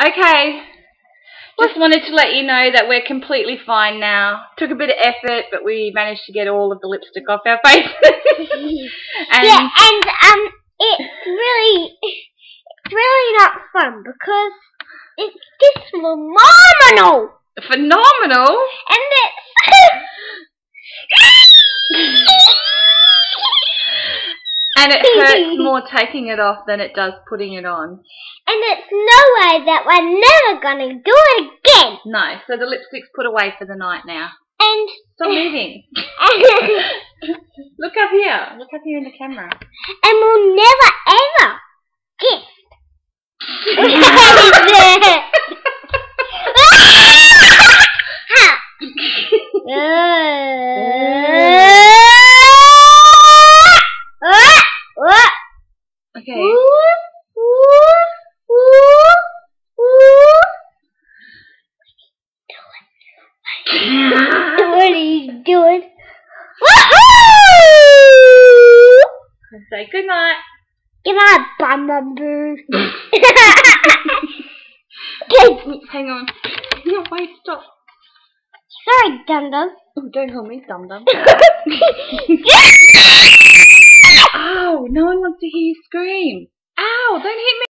Okay. Just wanted to let you know that we're completely fine now. Took a bit of effort, but we managed to get all of the lipstick off our faces. and yeah, and um, it's really, it's really not fun because it's just phenomenal, phenomenal. And it hurts more taking it off than it does putting it on. And it's no way that we're never gonna do it again. No, so the lipstick's put away for the night now. And Stop moving. Look up here. Look up here in the camera. and we'll never ever gift. Okay. What are you doing? Woohoo! Say good night. Give my bum number. Oops, hang on. No, wait, stop. Sorry, Dum Dum. Oh, don't call me dum dum. Ow, no one wants to hear you scream. Ow, don't hit me.